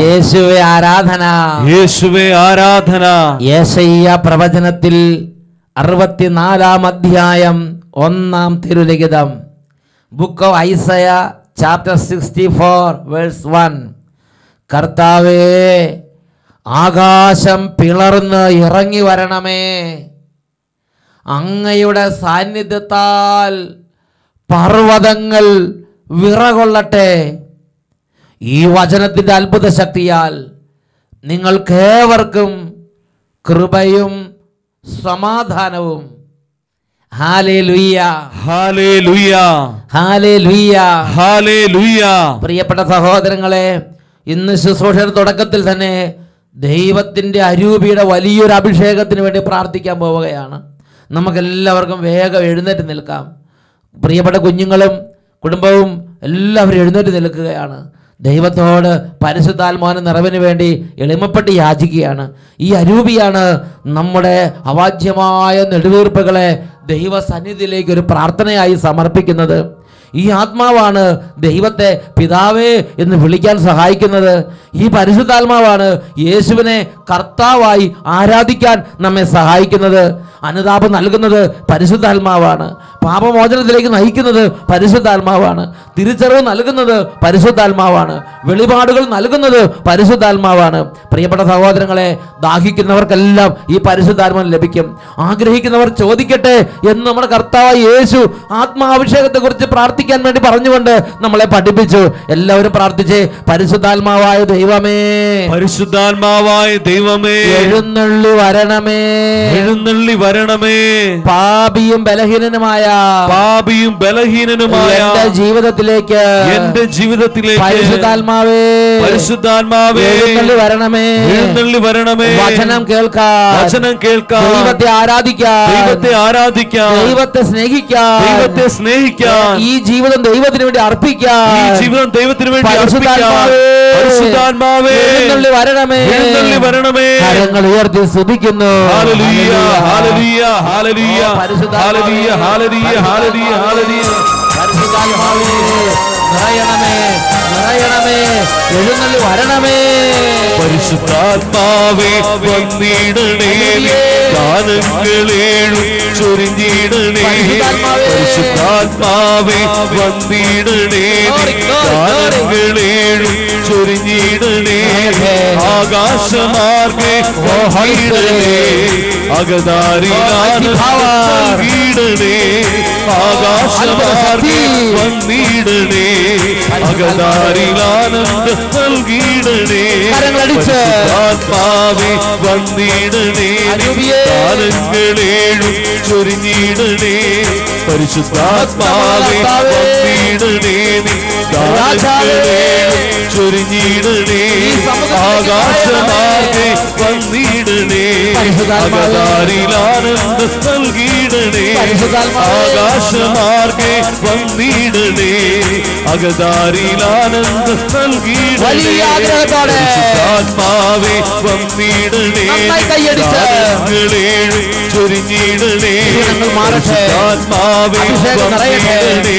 യേശുവെ ആരാധന. യേശുവേ ആരാധന. യേശയ്യ പ്രവചനത്തിൽ അറുപത്തിനാലാം അധ്യായം ഒന്നാം തിരുലിഖിതം. Book of Isaiah chapter sixty four verse one കർത്താവേ ആകാശം പിളർന്ന് ഇറങ്ങി വരണമേ. അങ്ങയുടെ സാന്നിധ്യത്താൽ പർവതങ്ങൾ വിറകൊള്ളട്ടെ. ഈ വചനത്തിന്റെ അത്ഭുത ശക്തിയാൽ നിങ്ങൾക്കേവർക്കും കൃപയും സമാധാനവും. പ്രിയപ്പെട്ട സഹോദരങ്ങളെ ഇന്ന് ശുശ്രൂഷയുടെ തുടക്കത്തിൽ തന്നെ ദൈവത്തിന്റെ അരൂപിയുടെ വലിയൊരു അഭിഷേകത്തിന് വേണ്ടി പ്രാർത്ഥിക്കാൻ പോവുകയാണ്. നമുക്കെല്ലാവർക്കും വേഗം എഴുന്നേറ്റ് നിൽക്കാം. പ്രിയപ്പെട്ട കുഞ്ഞുങ്ങളും കുടുംബവും എല്ലാവരും എഴുന്നേറ്റ് നിൽക്കുകയാണ്. ദൈവത്തോട് പരിശുദ്ധാത്മാന നിറവിന് വേണ്ടി എളിമപ്പെട്ട് യാചിക്കുകയാണ്. ഈ അരൂപിയാണ് നമ്മുടെ അവാജ്യമായ നെടുവീർപ്പുകളെ ദൈവസന്നിധിയിലേക്ക് ഒരു പ്രാർത്ഥനയായി സമർപ്പിക്കുന്നത്. ഈ ആത്മാവാണ് ദൈവത്തെ പിതാവേ എന്ന് വിളിക്കാൻ സഹായിക്കുന്നത്. ഈ പരിശുദ്ധാത്മാവാണ് യേശുവിനെ കർത്താവായി ആരാധിക്കാൻ നമ്മെ സഹായിക്കുന്നത്. അനുതാപം നൽകുന്നത് പരിശുദ്ധാത്മാവാണ്. പാപമോചനത്തിലേക്ക് നയിക്കുന്നത് പരിശുദ്ധാത്മാവാണ്. തിരിച്ചറിവ് നൽകുന്നത് പരിശുദ്ധാത്മാവാണ്. വെളിപാടുകൾ നൽകുന്നത് പരിശുദ്ധാത്മാവാണ്. പ്രിയപ്പെട്ട സഹോദരങ്ങളെ ദാഹിക്കുന്നവർക്കെല്ലാം ഈ പരിശുദ്ധാത്മാവ് ലഭിക്കും. ആഗ്രഹിക്കുന്നവർ ചോദിക്കട്ടെ എന്ന് നമ്മുടെ കർത്താവ് യേശു ആത്മാഭിഷേകത്തെക്കുറിച്ച് പ്രാർത്ഥിക്കാൻ വേണ്ടി പറഞ്ഞുകൊണ്ട് നമ്മളെ പഠിപ്പിച്ചു. എല്ലാവരും പ്രാർത്ഥിച്ച് പരിശുദ്ധാത്മാവായ ദൈവമേ പരിശുദ്ധാത്മാവായ ദൈവമേ എഴുന്നള്ളി വരണമേ എഴുന്നള്ളി വരണമേ പാപിയും ബലഹീനനുമായ പാപിയും ബലഹീനനുമായ എന്റെ ജീവിതത്തിലേക്ക് എന്റെ ജീവിതത്തിലേക്ക് പരിശുദ്ധാത്മാവേ പരിശുദ്ധാത്മാവേ എഴുന്നള്ളി വരണമേ എഴുന്നള്ളി വരണമേ വചനം കേൾക്കാം വചനം കേൾക്കാം ദൈവത്തെ ആരാധിക്കാം ദൈവത്തെ ആരാധിക്കാം ദൈവത്തെ സ്നേഹിക്കാം ദൈവത്തെ സ്നേഹിക്കാം ഈ ജീവിതം ദൈവത്തിന് വേണ്ടി അർപ്പിക്കാം. ഈ ജീവിതം ദൈവത്തിന് വേണ്ടി വരണമേ. വരണമേ. കരങ്ങൾ ഉയർത്തി സ്തുതിക്കുന്നു. നിറയണമേ. എഴുന്നള്ളി വരണമേ. പരിശുദ്ധാത്മാവേ വന്നിടണേ. ഗാനങ്ങളേഴും ചൊരിഞ്ഞിടണേ. പരിശുദ്ധാത്മാവേ. വന്നിടണേ. ഗാനങ്ങളേഴും ചൊരിഞ്ഞിടണേ. ആകാശമാർഗേ Oh, അകതാരിടണേ ആകാശമാർഗി വന്നിടണേ അകതാരിലാനന്ദ നൽകിയിടണേ. ആത്മാവെ വന്നിടണേ കാലങ്ങളേഴും ചൊരിഞ്ഞിടണേ. പരിശുദ്ധാത്മാവെ വന്നിടണേ ചൊരിഞ്ഞിടണേ. ആകാശമാർഗെ വന്നി ആനന്ദം നൽകിയിടണേ ആകാശമാർഗെ വന്നിടണേ. അകതാരിൽ ആനന്ദം നൽകിയിടണേ ആത്മാവെ വന്നിടണേ. േഴ് ചൊരിഞ്ഞിടണേ. ആത്മാവെ വന്നിടണേ.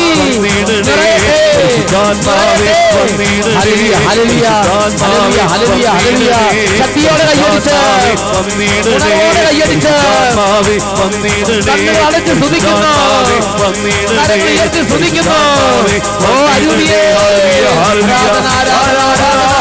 ശക്തിയോടെ കയ്യടിച്ച് കയ്യടിച്ച് അടച്ച് സ്തുതിക്കുന്നു ഉയർത്തി സ്തുതിക്കുന്നു ഓ അരുവിയേ ആരാധന ആരാധന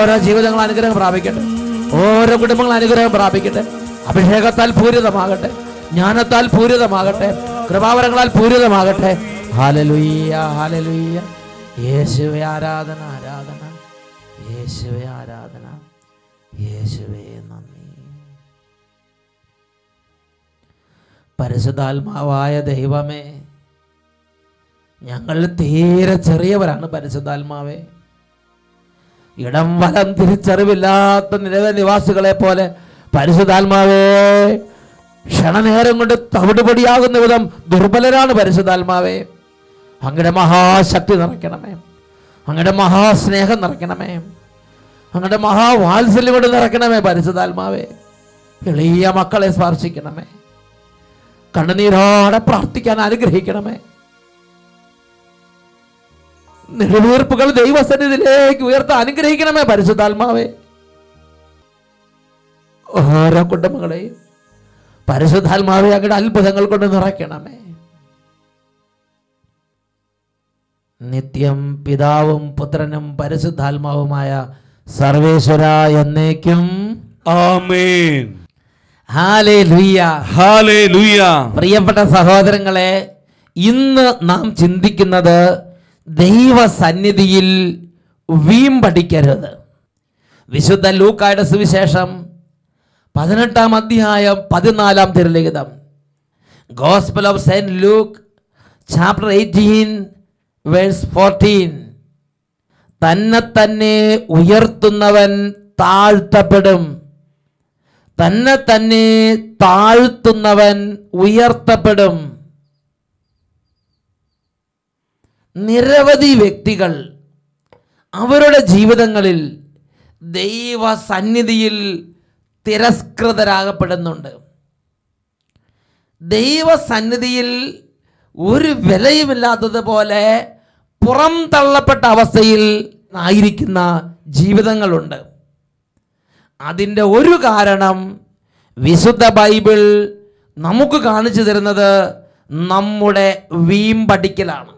ഓരോ ജീവിതങ്ങൾ അനുഗ്രഹം പ്രാപിക്കട്ടെ. ഓരോ കുടുംബങ്ങൾ അനുഗ്രഹം പ്രാപിക്കട്ടെ. അഭിഷേകത്താൽ പൂരിതമാകട്ടെ. ജ്ഞാനത്താൽ പൂരിതമാകട്ടെ. കൃപാവരങ്ങളാൽ പൂരിതമാകട്ടെ. ഹാലലുയ്യ ഹാലലുയ്യ യേശുവെ ആരാധന ആരാധന. യേശുവെ ആരാധന. യേശുവേ നന്ദി. പരിശുദ്ധാത്മാവായ ദൈവമേ ഞങ്ങൾ തീരെ ചെറിയവരാണ് പരിശുദ്ധാത്മാവേ. ഇടം വലം തിരിച്ചറിവില്ലാത്ത നിരവധി നിവാസികളെ പോലെ പരിശുദ്ധാത്മാവേ ക്ഷണനേരം കൊണ്ട് തവിടുപടിയാകുന്ന വിധം ദുർബലരാണ് പരിശുദ്ധാത്മാവേ. അങ്ങയുടെ മഹാശക്തി നിറയ്ക്കണമേ. അങ്ങയുടെ മഹാസ്നേഹം നിറയ്ക്കണമേ. അങ്ങയുടെ മഹാവാത്സല്യം കൊണ്ട് നിറയ്ക്കണമേ പരിശുദ്ധാത്മാവേ. എളിയ മക്കളെ സ്പർശിക്കണമേ. കണ്ണുനീരോടെ പ്രാർത്ഥിക്കാൻ അനുഗ്രഹിക്കണമേ. നെടുവീർപ്പുകൾ ദൈവസന്നിധിയിലേക്ക് ഉയർത്താൻ അനുഗ്രഹിക്കണമേ പരിശുദ്ധാത്മാവേ. ഓരോ കുടുംബങ്ങളെയും പരിശുദ്ധാത്മാവെ അങ്ങയുടെ അത്ഭുതങ്ങൾ കൊണ്ട് നിറയ്ക്കണമേ. നിത്യം പിതാവും പുത്രനും പരിശുദ്ധാത്മാവുമായ സർവേശ്വര എന്നേക്കും. ആമേൻ. പ്രിയപ്പെട്ട സഹോദരങ്ങളെ ഇന്ന് നാം ചിന്തിക്കുന്നത് ദൈവസന്നിധിയിൽ വീമ്പടിക്കരുത്. വിശുദ്ധ ലൂക്കായുടെ സുവിശേഷം പതിനെട്ടാം അധ്യായം പതിനാലാം തിരുലിഖിതം. Gospel of Saint Luke chapter eighteen verse fourteen തന്നെ തന്നെ ഉയർത്തുന്നവൻ താഴ്ത്തപ്പെടും. തന്നെ തന്നെ താഴ്ത്തുന്നവൻ ഉയർത്തപ്പെടും. നിരവധി വ്യക്തികൾ അവരുടെ ജീവിതങ്ങളിൽ ദൈവ സന്നിധിയിൽ തിരസ്കൃതരാകപ്പെടുന്നുണ്ട്. ദൈവ സന്നിധിയിൽ ഒരു വിലയുമില്ലാത്തതുപോലെ പുറം തള്ളപ്പെട്ട അവസ്ഥയിൽ ആയിരിക്കുന്ന ജീവിതങ്ങളുണ്ട്. അതിന്റെ ഒരു കാരണം വിശുദ്ധ ബൈബിൾ നമുക്ക് കാണിച്ചു തരുന്നത് നമ്മുടെ വീമ്പടിക്കലാണ്.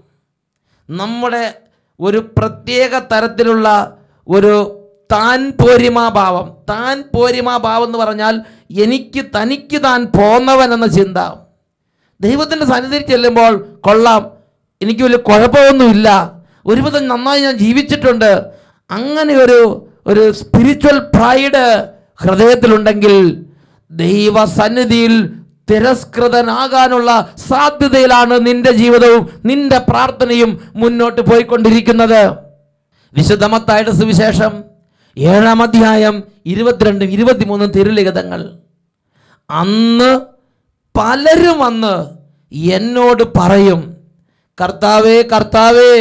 നമ്മുടെ ഒരു പ്രത്യേക തരത്തിലുള്ള ഒരു താൻ പോരിമാഭാവം താൻ പോരിമാഭാവം എന്ന് പറഞ്ഞാൽ എനിക്ക് തനിക്ക് താൻ പോന്നവൻ എന്ന ചിന്ത. ദൈവത്തിന്റെ സന്നിധി ചെല്ലുമ്പോൾ കൊള്ളാം. എനിക്ക് വലിയ കുഴപ്പമൊന്നുമില്ല. ഒരുവിധം നന്നായി ഞാൻ ജീവിച്ചിട്ടുണ്ട്. അങ്ങനെ ഒരു ഒരു സ്പിരിച്വൽ പ്രൈഡ് ഹൃദയത്തിലുണ്ടെങ്കിൽ ദൈവസന്നിധിയിൽ തിരസ്കൃതനാകാനുള്ള സാധ്യതയിലാണ് നിന്റെ ജീവിതവും നിന്റെ പ്രാർത്ഥനയും മുന്നോട്ട് പോയിക്കൊണ്ടിരിക്കുന്നത്. വിശുദ്ധമത്തായുടെ സുവിശേഷം ഏഴാം അധ്യായം ഇരുപത്തിരണ്ടും ഇരുപത്തിമൂന്നും തിരുലിഖിതങ്ങൾ. അന്ന് പലരും വന്ന് എന്നോട് പറയും കർത്താവേ കർത്താവേ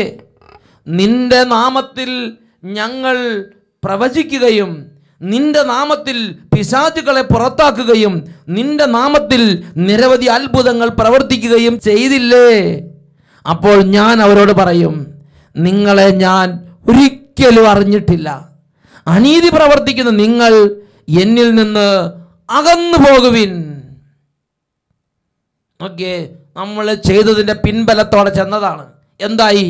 നിന്റെ നാമത്തിൽ ഞങ്ങൾ പ്രവചിക്കുകയും നിന്റെ നാമത്തിൽ പിശാചുകളെ പുറത്താക്കുകയും നിന്റെ നാമത്തിൽ നിരവധി അത്ഭുതങ്ങൾ പ്രവർത്തിക്കുകയും ചെയ്തില്ലേ? അപ്പോൾ ഞാൻ അവരോട് പറയും നിങ്ങളെ ഞാൻ ഒരിക്കലും അറിഞ്ഞിട്ടില്ല. അനീതി പ്രവർത്തിക്കുന്ന നിങ്ങൾ എന്നിൽ നിന്ന് അകന്നു പോകുവിൻ. ഓക്കെ നമ്മൾ ചെയ്തതിന്റെ പിൻബലത്തോടെ ചെന്നതാണ്. എന്തായി?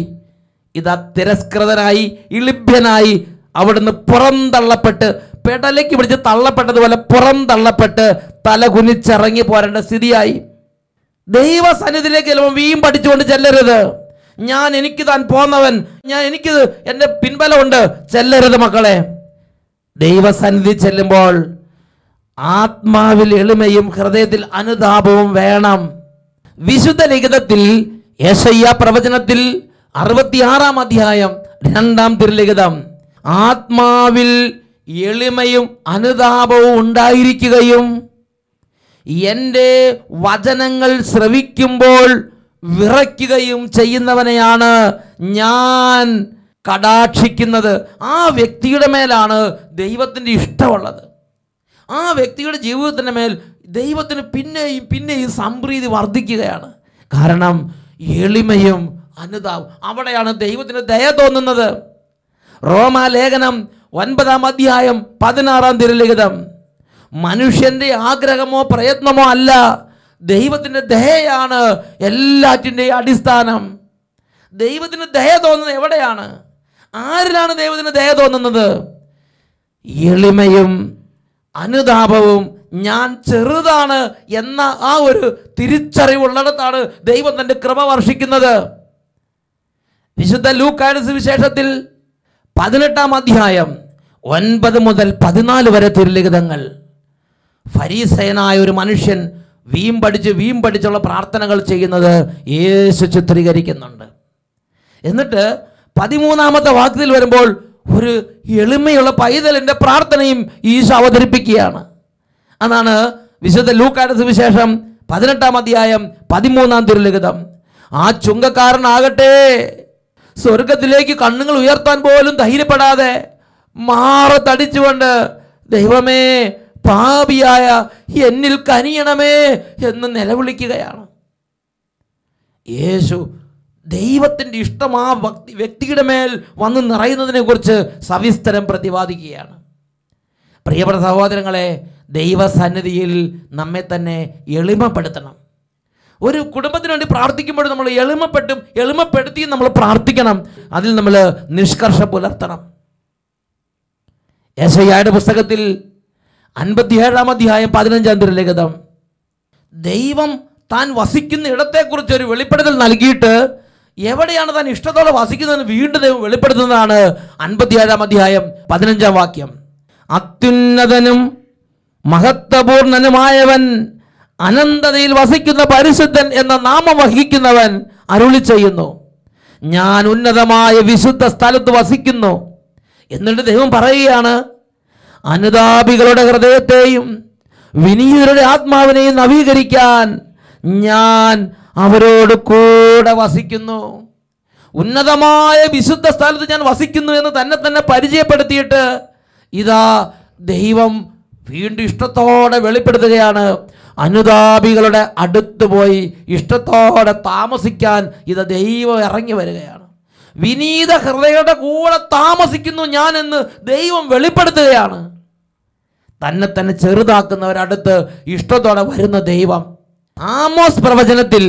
ഇതാ തിരസ്കൃതനായി ഇളിഭ്യനായി അവിടുന്ന് പുറന്തള്ളപ്പെട്ട് പെടലേക്ക് പിടിച്ച് തള്ളപ്പെട്ടതുപോലെ പുറം തള്ളപ്പെട്ട് തല കുനിച്ചിറങ്ങി പോരേണ്ട സ്ഥിതിയായി. ദൈവസന്നിധിയിലേക്ക് ചെല്ലുമ്പോൾ വീം പഠിച്ചുകൊണ്ട് ചെല്ലരുത്. ഞാൻ എനിക്ക് താൻ പോന്നവൻ. ഞാൻ എനിക്ക് എന്റെ പിൻബലമുണ്ട്. ചെല്ലരുത് മക്കളെ. ദൈവസന്നിധി ചെല്ലുമ്പോൾ ആത്മാവിൽ എളിമയും ഹൃദയത്തിൽ അനുതാപവും വേണം. വിശുദ്ധ ലിഖിതത്തിൽ യേശയ്യ പ്രവചനത്തിൽ അറുപത്തിയാറാം അധ്യായം രണ്ടാം തിരുലിഖിതം. ആത്മാവിൽ എളിമയും അനുതാപവും ഉണ്ടായിരിക്കുകയും എന്റെ വചനങ്ങൾ ശ്രവിക്കുമ്പോൾ വിറയ്ക്കുകയും ചെയ്യുന്നവനെയാണ് ഞാൻ കടാക്ഷിക്കുന്നത്. ആ വ്യക്തിയുടെ മേലാണ് ദൈവത്തിന്റെ ഇഷ്ടമുള്ളത്. ആ വ്യക്തിയുടെ ജീവിതത്തിന്റെ മേൽ ദൈവത്തിന് പിന്നെയും പിന്നെയും സംപ്രീതി വർദ്ധിക്കുകയാണ്. കാരണം എളിമയും അനുതാപം അവിടെയാണ് ദൈവത്തിന് ദയ തോന്നുന്നത്. റോമാലേഖനം ഒൻപതാം അധ്യായം പതിനാറാം തിരലിഖിതം. മനുഷ്യന്റെ ആഗ്രഹമോ പ്രയത്നമോ അല്ല ദൈവത്തിന്റെ ദയയാണ് എല്ലാറ്റിന്റെയും അടിസ്ഥാനം. ദൈവത്തിന് ദയ തോന്നുന്നത് എവിടെയാണ്? ആരിലാണ് ദൈവത്തിന് ദയ തോന്നുന്നത്? എളിമയും അനുതാപവും ഞാൻ ചെറുതാണ് എന്ന ആ ഒരു തിരിച്ചറിവുള്ളിടത്താണ് ദൈവം തന്റെ കൃപ വർഷിക്കുന്നത്. വിശുദ്ധ ലൂക്കായുടെ സുവിശേഷത്തിൽ പതിനെട്ടാം അധ്യായം ഒൻപത് മുതൽ പതിനാല് വരെ തിരുലിഖിതങ്ങൾ. ഫരീസയനായ ഒരു മനുഷ്യൻ വീം പഠിച്ച് വീം പഠിച്ചുള്ള പ്രാർത്ഥനകൾ ചെയ്യുന്നത് യേശു ചിത്രീകരിക്കുന്നുണ്ട്. എന്നിട്ട് പതിമൂന്നാമത്തെ വാക്യത്തിൽ വരുമ്പോൾ ഒരു എളിമയുള്ള പൈതലിന്റെ പ്രാർത്ഥനയും ഈശോ അവതരിപ്പിക്കുകയാണ്. അതാണ് വിശുദ്ധ ലൂക്കായുടെ സുവിശേഷം പതിനെട്ടാം അധ്യായം പതിമൂന്നാം തിരുലിഖിതം. ആ ചുങ്കക്കാരനാകട്ടെ സ്വർഗത്തിലേക്ക് കണ്ണുകൾ ഉയർത്താൻ പോലും ധൈര്യപ്പെടാതെ മാറത്തടിച്ചുകൊണ്ട് ദൈവമേ പാപിയായ എന്നിൽ കനിയണമേ എന്ന് നിലവിളിക്കുകയാണ്. യേശു ദൈവത്തിന്റെ ഇഷ്ടം ആ ഭക്തി വ്യക്തിയുടെ മേൽ വന്ന് നിറയുന്നതിനെക്കുറിച്ച് സവിസ്തരം പ്രതിപാദിക്കുകയാണ്. പ്രിയപ്പെട്ട സഹോദരങ്ങളെ ദൈവസന്നിധിയിൽ നമ്മെ തന്നെ എളിമപ്പെടുത്തണം. ഒരു കുടുംബത്തിന് വേണ്ടി പ്രാർത്ഥിക്കുമ്പോൾ നമ്മൾ എളിമപ്പെട്ടും എളിമപ്പെടുത്തിയും നമ്മൾ പ്രാർത്ഥിക്കണം. അതിൽ നമ്മൾ നിഷ്കർഷ പുലർത്തണം. യേശയ്യായുടെ പുസ്തകത്തിൽ അൻപത്തിയേഴാം അധ്യായം പതിനഞ്ചാം തിരുലിഖിതം ദൈവം താൻ വസിക്കുന്ന ഇടത്തെക്കുറിച്ച് ഒരു വെളിപ്പെടുത്തൽ നൽകിയിട്ട് എവിടെയാണ് താൻ ഇഷ്ടത്തോടെ വസിക്കുന്നതെന്ന് വീണ്ടും ദൈവം വെളിപ്പെടുത്തുന്നതാണ് അൻപത്തിയേഴാം അധ്യായം പതിനഞ്ചാം വാക്യം. അത്യുന്നതനും മഹത്വപൂർണനുമായവൻ അനന്തതയിൽ വസിക്കുന്ന പരിശുദ്ധൻ എന്ന നാമം വഹിക്കുന്നവൻ അരുളി ചെയ്യുന്നു. ഞാൻ ഉന്നതമായ വിശുദ്ധ സ്ഥലത്ത് വസിക്കുന്നു. എന്നിട്ട് ദൈവം പറയുകയാണ് അനുതാപികളുടെ ഹൃദയത്തെയും വിനീതരുടെ ആത്മാവിനെയും നവീകരിക്കാൻ ഞാൻ അവരോട് കൂടെ വസിക്കുന്നു. ഉന്നതമായ വിശുദ്ധ സ്ഥലത്ത് ഞാൻ വസിക്കുന്നു എന്ന് തന്നെ തന്നെ പരിചയപ്പെടുത്തിയിട്ട് ഇതാ ദൈവം വീണ്ടും ഇഷ്ടത്തോടെ വെളിപ്പെടുത്തുകയാണ്. അനുതാപികളുടെ അടുത്ത് പോയി ഇഷ്ടത്തോടെ താമസിക്കാൻ ഇത് ദൈവം ഇറങ്ങി വരികയാണ്. വിനീത ഹൃദയയുടെ കൂടെ താമസിക്കുന്നു ഞാൻ എന്ന് ദൈവം വെളിപ്പെടുത്തുകയാണ്. തന്നെ തന്നെ ചെറുതാക്കുന്നവരടുത്ത് ഇഷ്ടത്തോടെ വരുന്ന ദൈവം. ആമോസ് പ്രവചനത്തിൽ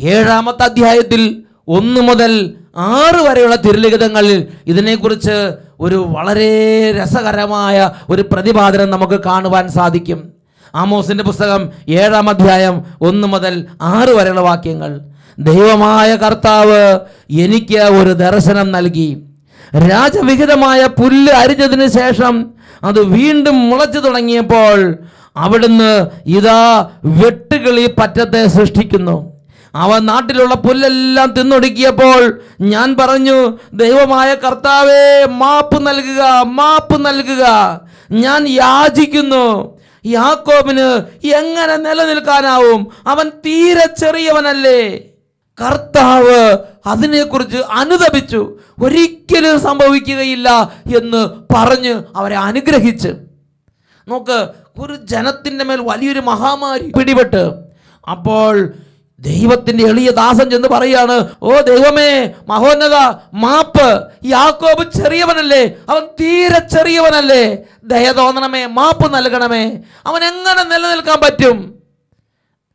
ഏഴാമത്തെ അധ്യായത്തിൽ ഒന്ന് മുതൽ ആറ് വരെയുള്ള തിരുലിഖിതങ്ങളിൽ ഇതിനെക്കുറിച്ച് ഒരു വളരെ രസകരമായ ഒരു പ്രതിപാദനം നമുക്ക് കാണുവാൻ സാധിക്കും. ആമോസിന്റെ പുസ്തകം ഏഴാം അധ്യായം ഒന്ന് മുതൽ ആറ് വരെയുള്ള വാക്യങ്ങൾ. ദൈവമായ കർത്താവ് എനിക്ക് ഒരു ദർശനം നൽകി. രാജവിഹിതമായ പുല്ല് അരിഞ്ഞതിന് ശേഷം അത് വീണ്ടും മുളച്ചു തുടങ്ങിയപ്പോൾ അവിടുന്ന് ഇതാ വെട്ടുകിളി പറ്റത്തെ സൃഷ്ടിക്കുന്നു. അവ നാട്ടിലുള്ള പുല്ലെല്ലാം തിന്നൊടുക്കിയപ്പോൾ ഞാൻ പറഞ്ഞു ദൈവമായ കർത്താവേ മാപ്പ് നൽകുക മാപ്പ് നൽകുക. ഞാൻ യാചിക്കുന്നു. യാക്കോബിന് എങ്ങനെ നിലനിൽക്കാനാവും? അവൻ തീരെ ചെറിയവനല്ലേ. കർത്താവ് അതിനെക്കുറിച്ച് അനുദപിച്ചു. ഒരിക്കലും സംഭവിക്കുകയില്ല എന്ന് പറഞ്ഞ് അവരെ അനുഗ്രഹിച്ച്. നോക്ക് ഒരു ജനത്തിന്റെ മേൽ വലിയൊരു മഹാമാരി പിടിപെട്ട്. അപ്പോൾ ദൈവത്തിന്റെ എളിയ ദാസൻ ചെന്ന് പറയാണ് ഓ ദൈവമേ മഹോന്നത മാപ്പ് യാക്കോബ് ചെറിയവനല്ലേ? അവൻ തീരെ ചെറിയവനല്ലേ? ദയ തോന്നണമേ മാപ്പ് നൽകണമേ. അവൻ എങ്ങനെ നിലനിൽക്കാൻ പറ്റും?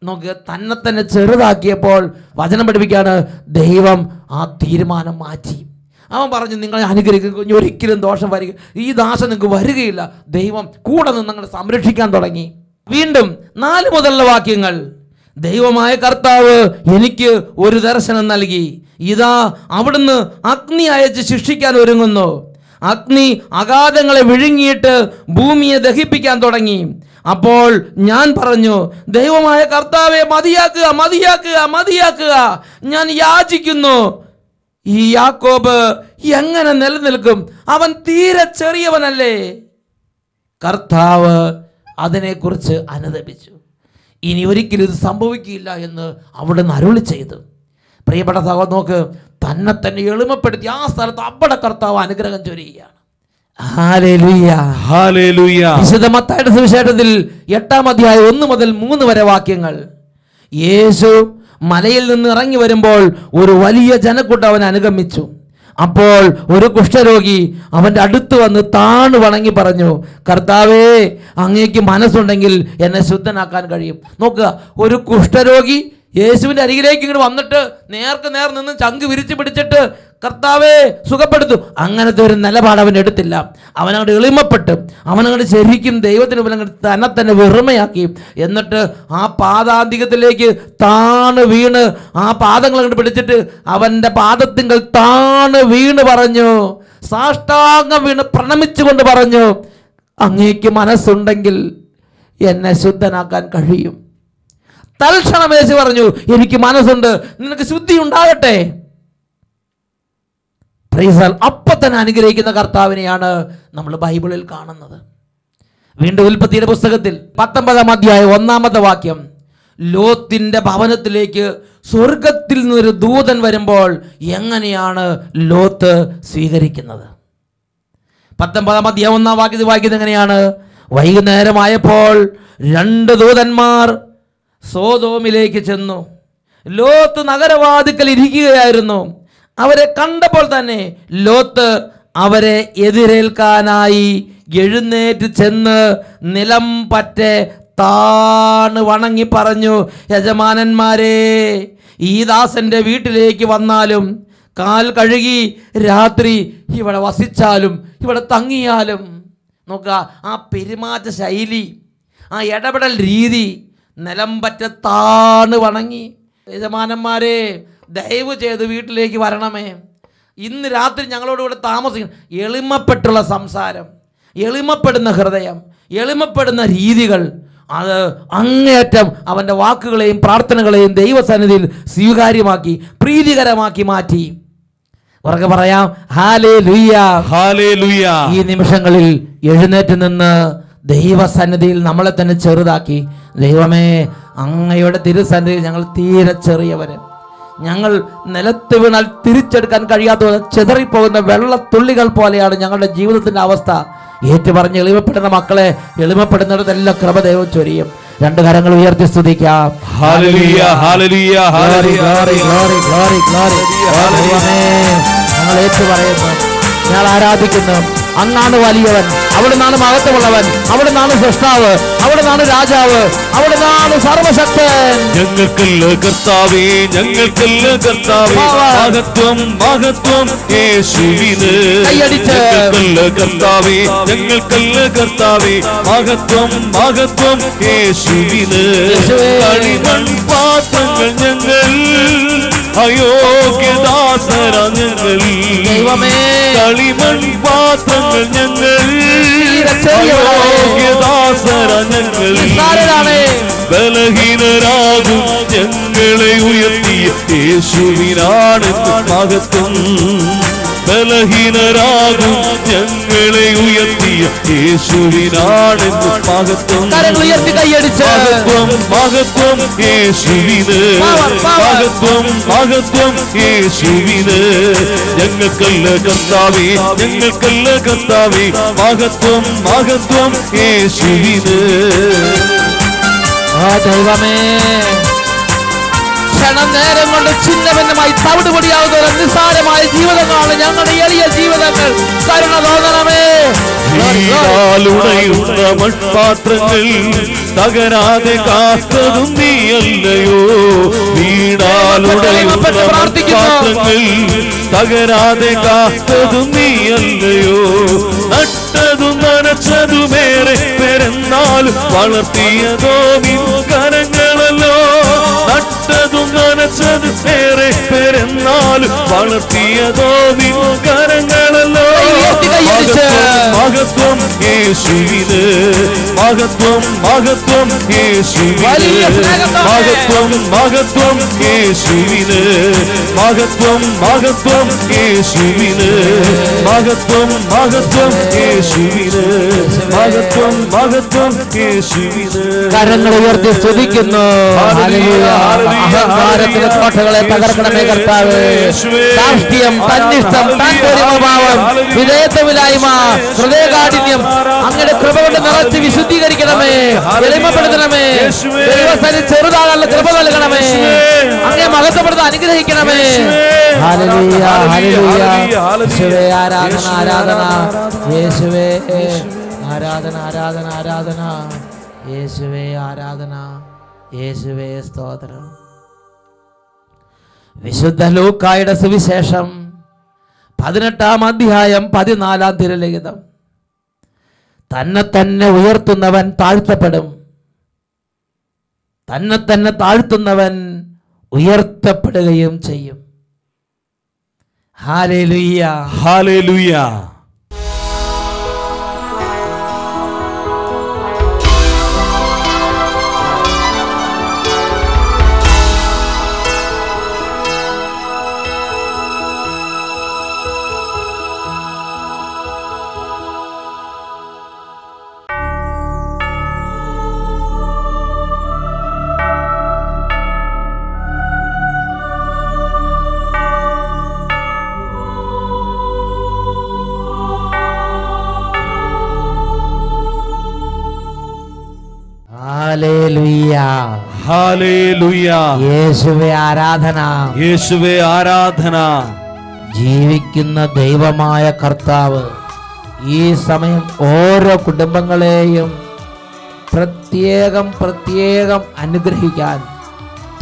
നോക്ക് തന്നെ തന്നെ ചെറുതാക്കിയപ്പോൾ വചനം പഠിപ്പിക്കുകയാണ് ദൈവം ആ തീരുമാനം മാറ്റി. അവൻ പറഞ്ഞു നിങ്ങളെ അനുഗ്രഹിക്കും ഒരിക്കലും ദോഷം വരിക ഈ ദാസൻ നിങ്ങൾക്ക് വരികയില്ല. ദൈവം കൂടെ നിന്ന് നിങ്ങളെ സംരക്ഷിക്കാൻ തുടങ്ങി. വീണ്ടും നാല് മുതലുള്ള വാക്യങ്ങൾ. ദൈവമായ കർത്താവ് എനിക്ക് ഒരു ദർശനം നൽകി. ഇതാ അവിടുന്ന് അഗ്നി അയച്ച് ശിക്ഷിക്കാൻ ഒരുങ്ങുന്നു. അഗ്നി അഗാധങ്ങളെ വിഴുങ്ങിയിട്ട് ഭൂമിയെ ദഹിപ്പിക്കാൻ തുടങ്ങി. അപ്പോൾ ഞാൻ പറഞ്ഞു ദൈവമായ കർത്താവെ മതിയാക്കുക മതിയാക്കുക മതിയാക്കുക. ഞാൻ യാചിക്കുന്നു. ഈ യാക്കോബ് എങ്ങനെ നിലനിൽക്കും? അവൻ തീരെ ചെറിയവനല്ലേ. കർത്താവ് അതിനെക്കുറിച്ച് അനുദപിച്ചു. ഇനി ഒരിക്കലും ഇത് സംഭവിക്കില്ല എന്ന് അവിടെ നിന്ന് അരുളി ചെയ്തു. പ്രിയപ്പെട്ട സഹോദരൻ നോക്ക് തന്നെ തന്നെ എളിമപ്പെടുത്തി ആ സ്ഥലത്ത് അവിടെ കർത്താവ് അനുഗ്രഹം ചൊരിയുകയാണ്. വിശുദ്ധ മത്തായുടെ സുവിശേഷത്തിൽ എട്ടാം അധ്യായം ഒന്ന് മുതൽ മൂന്ന് വരെ വാക്യങ്ങൾ. യേശു മലയിൽ നിന്ന് ഇറങ്ങി വരുമ്പോൾ ഒരു വലിയ ജനക്കൂട്ടം അവൻ അനുഗമിച്ചു. അപ്പോൾ ഒരു കുഷ്ഠരോഗി അവന്റെ അടുത്ത് വന്ന് താണു വണങ്ങി പറഞ്ഞു കർത്താവേ അങ്ങേക്ക് മനസ്സുണ്ടെങ്കിൽ എന്നെ ശുദ്ധനാക്കാൻ കഴിയും. നോക്കുക ഒരു കുഷ്ഠരോഗി യേശുവിന്റെ അരികിലേക്ക് ഇങ്ങോട്ട് വന്നിട്ട് നേർക്ക് നേർ നിന്ന് ചങ്ക് വിരിച്ചു പിടിച്ചിട്ട് കർത്താവേ സുഖപ്പെടുത്തു. അങ്ങനത്തെ ഒരു നിലപാട് അവൻ എടുത്തില്ല. അവനങ്ങോട്ട് എളിമപ്പെട്ട്. അവനങ്ങോട്ട് ശരിക്കും ദൈവത്തിന് അവനങ്ങോട്ട് തന്നെ തന്നെ വെറുമയാക്കി. എന്നിട്ട് ആ പാദാന്തികത്തിലേക്ക് താണ് വീണ് ആ പാദങ്ങൾ അങ്ങോട്ട് പിടിച്ചിട്ട് അവന്റെ പാദത്തിങ്കൽ താണ് വീണ് പറഞ്ഞു. സാഷ്ടാംഗം വീണ് പ്രണമിച്ചുകൊണ്ട് പറഞ്ഞു. അങ്ങേക്ക് മനസ്സുണ്ടെങ്കിൽ എന്നെ ശുദ്ധനാക്കാൻ കഴിയും. തൽക്ഷണം യേശു പറഞ്ഞു എനിക്ക് മനസ്സുണ്ട്. നിനക്ക് ശുദ്ധി ഉണ്ടാകട്ടെ. അപ്പൊ തന്നെ അനുഗ്രഹിക്കുന്ന കർത്താവിനെയാണ് നമ്മൾ ബൈബിളിൽ കാണുന്നത്. വീണ്ടും ഉൽപ്പത്തിയുടെ പുസ്തകത്തിൽ പത്തൊമ്പതാം അധ്യായം ഒന്നാമത്തെ വാക്യം ലോത്തിന്റെ ഭവനത്തിലേക്ക് സ്വർഗത്തിൽ നിന്നൊരു ദൂതൻ വരുമ്പോൾ എങ്ങനെയാണ് ലോത്ത് സ്വീകരിക്കുന്നത്? പത്തൊമ്പതാം അധ്യായം ഒന്നാം വാക്യത്തിൽ വായിക്കുന്നത് എങ്ങനെയാണ്? വൈകുന്നേരമായപ്പോൾ രണ്ട് ദൂതന്മാർ സോതോമിലേക്ക് ചെന്നു. ലോത്ത് നഗരവാതിക്കൽ ഇരിക്കുകയായിരുന്നു. അവരെ കണ്ടപ്പോൾ തന്നെ ലോത്ത് അവരെ എതിരേൽക്കാനായി എഴുന്നേറ്റ് ചെന്ന് നിലം പറ്റെ താണ് വണങ്ങി പറഞ്ഞു യജമാനന്മാരെ ഈ ദാസന്റെ വീട്ടിലേക്ക് വന്നാലും കാൽ കഴുകി രാത്രി ഇവിടെ വസിച്ചാലും ഇവിടെ തങ്ങിയാലും. നോക്കുക ആ പെരുമാറ്റ ശൈലി ആ ഇടപെടൽ രീതി നിലം പറ്റ താണ് വണങ്ങി. യജമാനന്മാരെ ദയവ് ചെയ്ത് വീട്ടിലേക്ക് വരണമേ. ഇന്ന് രാത്രി ഞങ്ങളോട് ഇവിടെ താമസിക്കണം എളിമപ്പെട്ടുള്ള സംസാരം എളിമപ്പെടുന്ന ഹൃദയം എളിമപ്പെടുന്ന രീതികൾ അത് അങ്ങേയറ്റം അവന്റെ വാക്കുകളെയും പ്രാർത്ഥനകളെയും ദൈവസന്നിധിയിൽ സ്വീകാര്യമാക്കി പ്രീതികരമാക്കി മാറ്റി. ഉറക്കെ പറയാം ഹാലേ ലുയ്യ ഹാലേലുയ ഈ നിമിഷങ്ങളിൽ എഴുന്നേറ്റ് നിന്ന് ദൈവസന്നിധിയിൽ നമ്മളെ തന്നെ ചെറുതാക്കി ദൈവമേ അങ്ങയുടെ തിരുസന്നിധി ഞങ്ങൾ തീരെ ചെറിയവര്. ഞങ്ങൾ നിലത്ത് വീണാൽ തിരിച്ചെടുക്കാൻ കഴിയാത്ത ചെതറിപ്പോകുന്ന വെള്ളത്തുള്ളികൾ പോലെയാണ് ഞങ്ങളുടെ ജീവിതത്തിന്റെ അവസ്ഥ. ഏറ്റുപറഞ്ഞ് എളിമപ്പെടുന്ന മക്കളെ എളിമപ്പെടുന്നിടത്തെല്ലാം കൃപ ദൈവം ചൊരിയും. രണ്ട് കരങ്ങൾ ഉയർത്തി സ്തുതിക്കാം. ഞങ്ങൾ ഏറ്റുപറയുന്നു. ഞങ്ങൾ ആരാധിക്കുന്നു. അങ്ങാണ് വലിയവൻ അവിടെ നിന്നാണ് മഹത്വമുള്ളവൻ അവിടെ നിന്നാണ് സൃഷ്ടാവ് അവിടെ നിന്നാണ് രാജാവ് അവിടെ നിന്നാണ് സർവശക്തൻ. ഞങ്ങൾക്കല്ല കർത്താവേ ഞങ്ങൾക്കല്ല കർത്താവേ മഹത്വം മഹത്വം യേശുവിന്. ഞങ്ങൾക്കല്ല കർത്താവേ ഞങ്ങൾക്കല്ല കർത്താവേ മഹത്വം മഹത്വം യേശുവിന്. യേശുവേ. കളിമൺ പാത്രങ്ങൾ ഞങ്ങൾ അയോഗ്യദാസര ഞങ്ങൾ ദൈവമേ. കളിമൺ പാത്രങ്ങൾ ഞങ്ങൾ. അയോഗ്യദാസര ഞങ്ങൾ ബലഹീനരാകും ഞങ്ങളെ ഉയർത്തിയ യേശുവിനാണ് മഹത്വം ബലഹീനരാകും ഞങ്ങളെ ഉയർത്തിയ യേശുവിനാണ് മഹത്വം കരങ്ങൾ ഉയർത്തി കൈയടിച്ച് മഹത്വം മഹത്വം യേശുവിന് Power, power. മഹത്വം മഹത്വം യേശുവിന് ഞങ്ങൾക്കല്ല കർത്താവേ ഞങ്ങൾക്കല്ല കർത്താവേ മഹത്വം മഹത്വം യേശുവിന് ആ ദൈവമേ ക്ഷണം നേരം കൊണ്ട് ചിഹ്നഭിന്നമായി തവിടുപൊടിയാവുന്ന ഒരു നിസ്സാരമായ ജീവിതങ്ങളാണ് ഞങ്ങളുടെ എളിയ ജീവിതങ്ങൾ. കരുണ തോന്നണമേ. വീണാലുടയുന്ന മൺപാത്രങ്ങൾ തകരാതെ കാത്തതും നീയല്ലയോ? വീണാലുടയുന്ന മൺപാത്രങ്ങൾ തകരാതെ കാത്തതും നീയല്ലയോ? നട്ടതും നനച്ചതുമേറെ പെരുന്നാലും വളർത്തിയതോ കരങ്ങളല്ലോ നട്ടതും നനച്ചത് ചേറെ പെരുന്നാലും വളർത്തിയതോ നിൻ കരങ്ങളല്ലോ. മഹത്വം യേശുവിന് മഹത്വം മഹത്വം യേശുവിന് മഹത്വം മഹത്വം യേശുവിന് മഹത്വം മഹത്വം യേശുവിന് മഹത്വം മഹത്വം യേശുവിന് മഹത്വം മഹത്വം യേശുവിന് കരങ്ങൾ ഉയർത്തി സ്തുതിക്കുന്നു. അഹങ്കാരത്തിലെ കോട്ടകളെ തകർക്കണമേ കർത്താവ്. സാഷ്ട്യം തന്നിഷ്ടം താൻപരിമഭാവം വിധേയത്വമില്ലായ്മ ഹൃദയകാഠിന്യം അങ്ങയുടെ കൃപ കൊണ്ട് നിറച്ച് വിശുദ്ധീകരിക്കണമേ എളിമപ്പെടുത്തണമേ. ദൈവസനി ചെറുതാകാനുള്ള കൃപ നൽകണമേ അങ്ങനെ അങ്ങേ മഹത്വപ്പെടുത്ത അനുഗ്രഹിക്കണമേ. യേശുവേ. ആരാധന യേശുവേ, ആരാധന. ആരാധന. യേശുവേ. ആരാധന ആരാധന ആരാധന. യേശുവേ ആരാധന. യേശുവേ സ്തോത്രം. വിശുദ്ധ ലൂക്കായുടെ സുവിശേഷം. പതിനെട്ടാം അധ്യായം പതിനാലാം തിരലിഖിതം തന്നെ തന്നെ ഉയർത്തുന്നവൻ താഴ്ത്തപ്പെടും. തന്നെ തന്നെ താഴ്ത്തുന്നവൻ ഉയർത്തപ്പെടുകയും ചെയ്യും. ഹാലേലുയ്യ ഹാലേലുയ്യ യേശുവെ ആരാധന. യേശുവേ ആരാധന. ജീവിക്കുന്ന ദൈവമായ കർത്താവ് ഈ സമയം ഓരോ കുടുംബങ്ങളെയും പ്രത്യേകം പ്രത്യേകം അനുഗ്രഹിക്കാൻ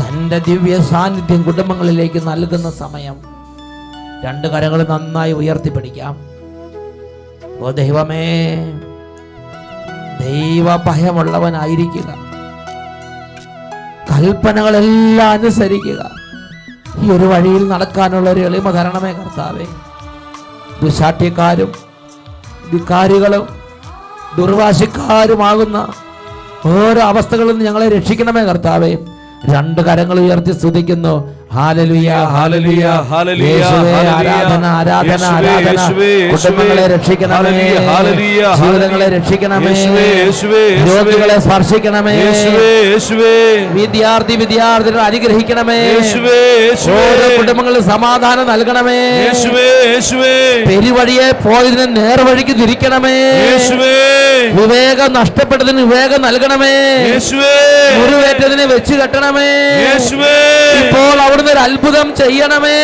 തന്റെ ദിവ്യ സാന്നിധ്യം കുടുംബങ്ങളിലേക്ക് നൽകുന്ന സമയം. രണ്ട് കരങ്ങൾ നന്നായി ഉയർത്തിപ്പിടിക്കാം. ഓ ദൈവമേ ദൈവഭയമുള്ളവനായിരിക്കുക. കൽപ്പനകളെല്ലാം അനുസരിക്കുക. ഈ ഒരു വഴിയിൽ നടക്കാനുള്ള ഒരു എളിമ തരണമേ കർത്താവേ. ദുശാഠ്യക്കാരും ധിക്കാരികളും ദുർവാശിക്കാരുമാകുന്ന ഓരോ അവസ്ഥകളിൽ നിന്ന് ഞങ്ങളെ രക്ഷിക്കണമേ കർത്താവേ. രണ്ട് കരങ്ങൾ ഉയർത്തി സ്തുതിക്കുന്നു. കുടുംബങ്ങളെ രക്ഷിക്കണമേ. ജീവിതങ്ങളെ രക്ഷിക്കണമേ. രോഗികളെ സ്പർശിക്കണമേ. വിദ്യാർത്ഥി വിദ്യാർത്ഥികളെ അനുഗ്രഹിക്കണമേ. ഓരോ കുടുംബങ്ങളിൽ സമാധാനം നൽകണമേ. പെരുവഴിയെ പോയതിന് നേർവഴിക്ക് തിരിക്കണമേ. യേശുവേ. വിവേകം നഷ്ടപ്പെട്ടതിന് വിവേകം നൽകണമേ. യേശുവേ. മുറിവേറ്റതിനെ വെച്ച് കെട്ടണമേ. യേശുവേ. ഇപ്പോൾ അവിടുന്ന് ഒരു അത്ഭുതം ചെയ്യണമേ.